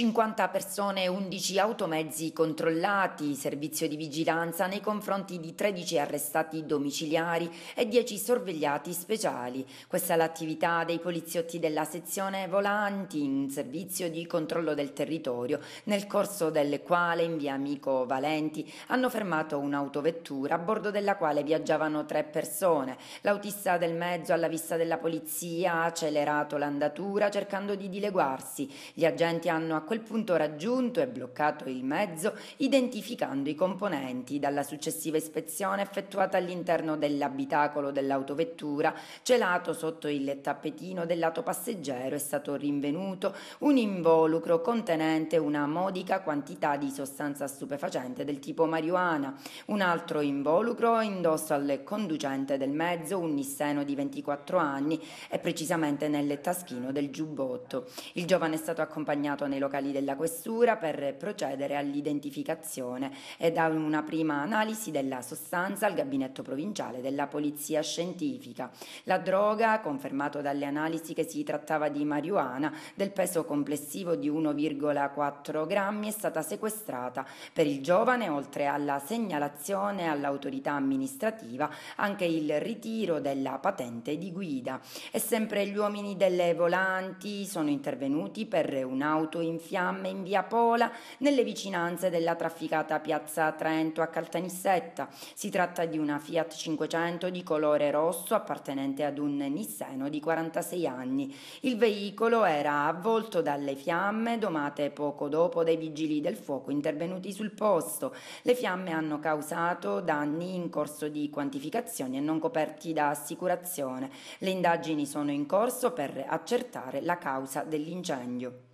50 persone e 11 automezzi controllati, servizio di vigilanza nei confronti di 13 arrestati domiciliari e 10 sorvegliati speciali. Questa è l'attività dei poliziotti della sezione Volanti in servizio di controllo del territorio, nel corso del quale in via Amico Valenti hanno fermato un'autovettura a bordo della quale viaggiavano tre persone. L'autista del mezzo alla vista della polizia ha accelerato l'andatura cercando di dileguarsi. Gli agenti hanno a quel punto raggiunto e bloccato il mezzo identificando i componenti. Dalla successiva ispezione effettuata all'interno dell'abitacolo dell'autovettura, celato sotto il tappetino del lato passeggero, è stato rinvenuto un involucro contenente una modica quantità di sostanza stupefacente del tipo marijuana. Un altro involucro indosso al conducente del mezzo, un nisseno di 24 anni e precisamente nel taschino del giubbotto. Il giovane è stato accompagnato nei locali della questura per procedere all'identificazione e da una prima analisi della sostanza al gabinetto provinciale della polizia scientifica. La droga, confermato dalle analisi che si trattava di marijuana, del peso complessivo di 1,4 grammi, è stata sequestrata. Per il giovane, oltre alla segnalazione all'autorità amministrativa, anche il ritiro della patente di guida. E sempre gli uomini delle volanti sono intervenuti per un'auto in fiamme in via Pola, nelle vicinanze della trafficata piazza Trento a Caltanissetta. Si tratta di una Fiat 500 di colore rosso appartenente ad un Nisseno di 46 anni. Il veicolo era avvolto dalle fiamme domate poco dopo dai vigili del fuoco intervenuti sul posto. Le fiamme hanno causato danni in corso di quantificazione e non coperti da assicurazione. Le indagini sono in corso per accertare la causa dell'incendio.